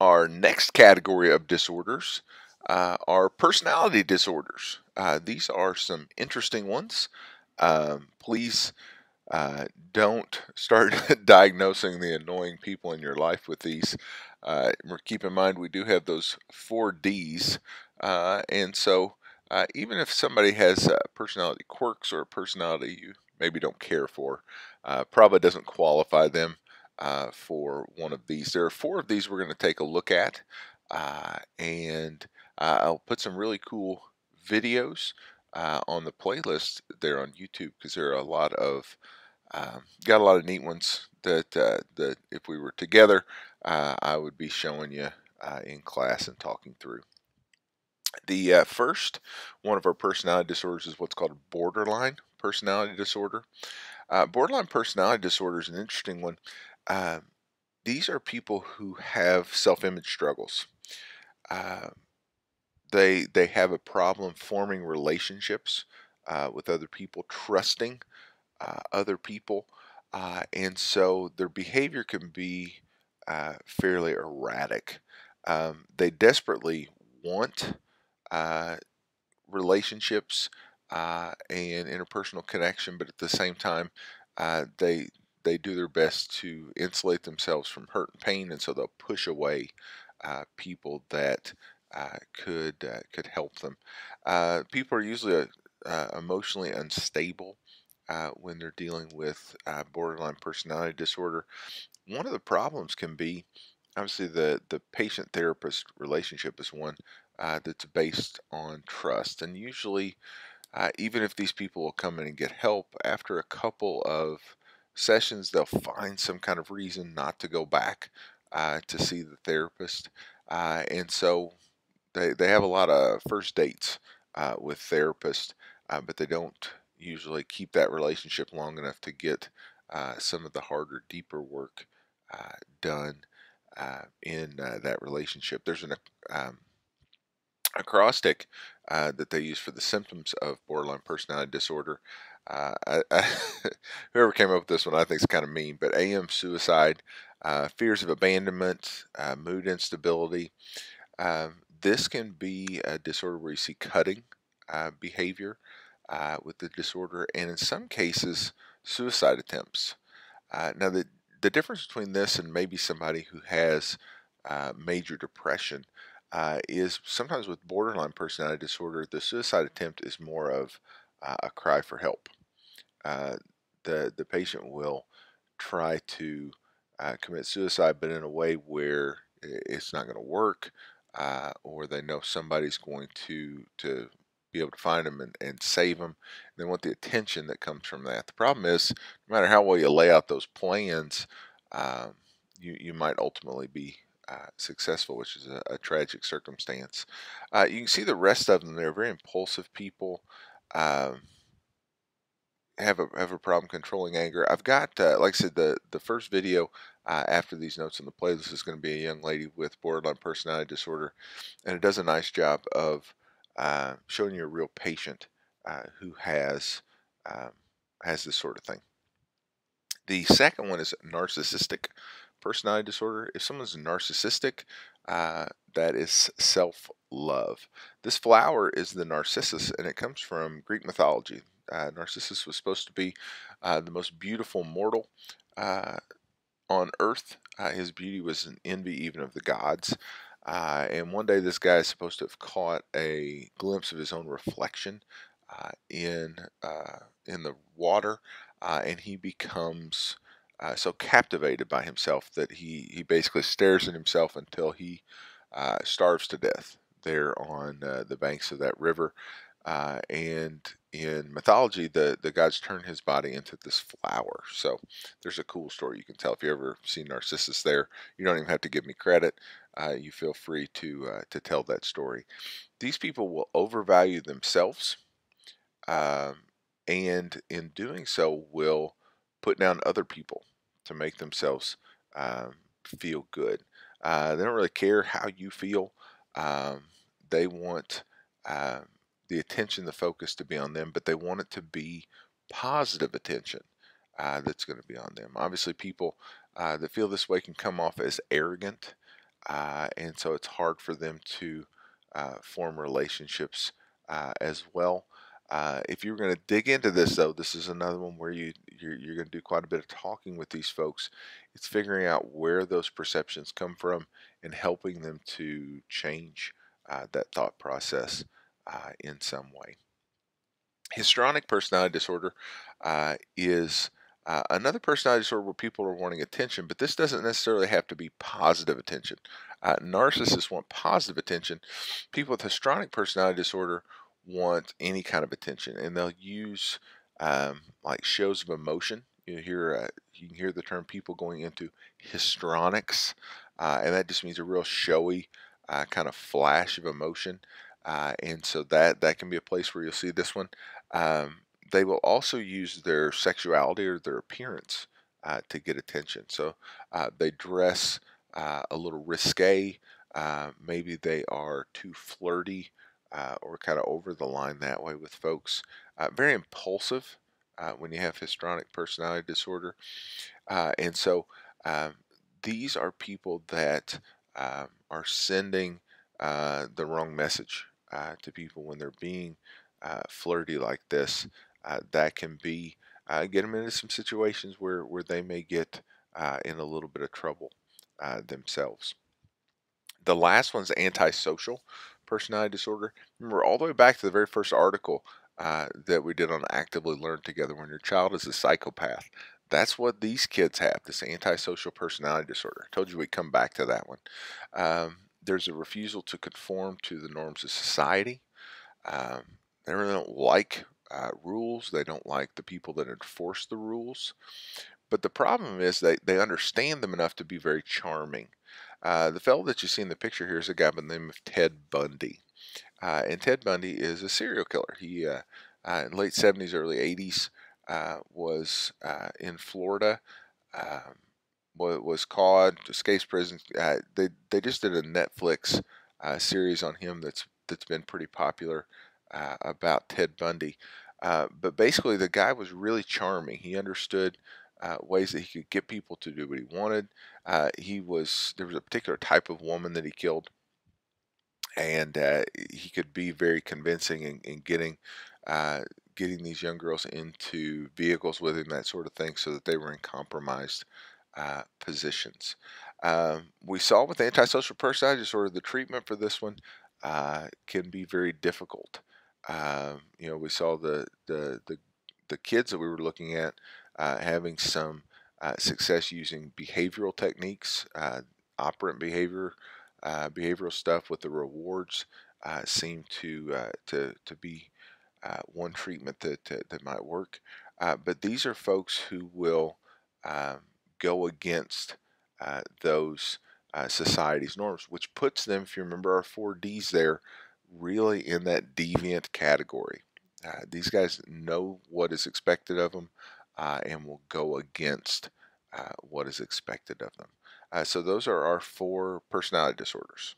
Our next category of disorders uh, are personality disorders. Uh, these are some interesting ones. Um, please uh, don't start diagnosing the annoying people in your life with these. Uh, keep in mind, we do have those four Ds. Uh, and so, uh, even if somebody has personality quirks or a personality you maybe don't care for, probably doesn't qualify them uh, for one of these. There are four of these we're going to take a look at, uh, and uh, I'll put some really cool videos uh, on the playlist there on YouTube because there are a lot of um, got a lot of neat ones that uh, that if we were together, uh, I would be showing you in class and talking through. The first one of our personality disorders is what's called borderline personality disorder. borderline personality disorder is an interesting one uh, these are people who have self-image struggles. Uh, they they have a problem forming relationships uh, with other people, trusting uh, other people, uh, and so their behavior can be uh, fairly erratic. Um, they desperately want relationships and interpersonal connection, but at the same time, they they do their best to insulate themselves from hurt and pain, and so they'll push away uh, people that uh, could uh, could help them. Uh, people are usually uh, emotionally unstable uh, when they're dealing with borderline personality disorder. One of the problems can be obviously the the patient therapist relationship is one that's based on trust, and usually. even if these people will come in and get help after a couple of sessions, they'll find some kind of reason not to go back uh, to see the therapist. Uh, and so they, they have a lot of first dates uh, with therapists, uh, but they don't usually keep that relationship long enough to get uh, some of the harder, deeper work uh, done in that relationship. There's an um, acrostic that they use for the symptoms of borderline personality disorder uh, I, I, whoever came up with this one, I think is kind of mean. But AM suicide, uh, fears of abandonment, uh, mood instability. Um, this can be a disorder where you see cutting uh, behavior uh, with the disorder, and in some cases, suicide attempts. Uh, now, the the difference between this and maybe somebody who has major depression is sometimes with borderline personality disorder, the suicide attempt is more of a cry for help uh, the the patient will try to uh, commit suicide, but in a way where it's not going to work, uh, or they know somebody's going to to be able to find them and, and save them. And they want the attention that comes from that. The problem is, no matter how well you lay out those plans, um, you you might ultimately be uh, successful, which is a, a tragic circumstance. Uh, you can see the rest of them; they're very impulsive people. Um, have a have a problem controlling anger. I've got, uh, like I said, the the first video uh, after these notes in the playlist is going to be a young lady with borderline personality disorder, and it does a nice job of uh, showing you a real patient uh, who has um, has this sort of thing. The second one is narcissistic personality disorder. If someone's narcissistic, uh, that is self love. This flower is the narcissus, and it comes from Greek mythology uh, Narcissus was supposed to be uh, the most beautiful mortal uh, on earth. Uh, his beauty was an envy even of the gods. Uh, and one day, this guy is supposed to have caught a glimpse of his own reflection uh, in in the water, and he becomes so captivated by himself that he he basically stares at himself until he starves to death there on the banks of that river. Uh, and in mythology, the, the gods turn his body into this flower. So there's a cool story you can tell if you ever seen Narcissus there. You don't even have to give me credit. Uh, you feel free to uh, to tell that story. These people will overvalue themselves, um, and in doing so, will put down other people to make themselves um, feel good. Uh, they don't really care how you feel. Um, they want uh, the attention, the focus to be on them, but they want it to be positive attention uh, that's going to be on them. Obviously, people uh, that feel this way can come off as arrogant uh, and so it's hard for them to uh, form relationships uh, as well. Uh, if you're going to dig into this, though, this is another one where you you're, you're going to do quite a bit of talking with these folks. It's figuring out where those perceptions come from and helping them to change that thought process uh, in some way. Histrionic personality disorder uh, is uh, another personality disorder where people are wanting attention, but this doesn't necessarily have to be positive attention. Uh, narcissists want positive attention. People with histrionic personality disorder want any kind of attention, and they'll use um, like shows of emotion. You hear uh, you can hear the term people going into histrionics, uh, and that just means a real showy kind of flash of emotion. Uh, and so that that can be a place where you'll see this one. Um, they will also use their sexuality or their appearance uh, to get attention. So uh, they dress uh, a little risque. Uh, maybe they are too flirty uh, or kind of over the line that way with folks. Uh, very impulsive when you have histrionic personality disorder. and so um, these are people that um, are sending the wrong message to people when they're being flirty like this uh, that can be uh, get them into some situations where, where they may get uh, in a little bit of trouble uh, themselves. The last one's antisocial personality disorder. Remember, all the way back to the very first article uh, that we did on Actively Learn Together, when your child is a psychopath, that's what these kids have, this antisocial personality disorder. I told you we'd come back to that one. Um, there's a refusal to conform to the norms of society. Um, they really don't like uh, rules. They don't like the people that enforce the rules. But the problem is they, they understand them enough to be very charming. Uh, the fellow that you see in the picture here is a guy by the name of Ted Bundy. Uh, and Ted Bundy is a serial killer. He, uh, uh in late 70s, early 80s, uh, was in Florida, um, was caught, escapes prison. they, they just did a Netflix series on him that's that's been pretty popular uh, about Ted Bundy. Uh, but basically, the guy was really charming. He understood uh, ways that he could get people to do what he wanted. Uh, he was there was a particular type of woman that he killed, and uh, he could be very convincing in, in getting uh, getting these young girls into vehicles with him, that sort of thing, so that they were in compromised positions. Um, we saw with antisocial personality disorder, the treatment for this one uh, can be very difficult. Um, you know, we saw the, the, the, the, kids that we were looking at uh, having some uh, success using behavioral techniques, uh, operant behavior, uh, behavioral stuff with the rewards uh, seem to, to, to be one treatment that, that, that might work. but these are folks who will um, go against those uh, society's norms, which puts them, if you remember our four Ds there, really in that deviant category. Uh, these guys know what is expected of them uh, and will go against uh, what is expected of them. Uh, so those are our four personality disorders.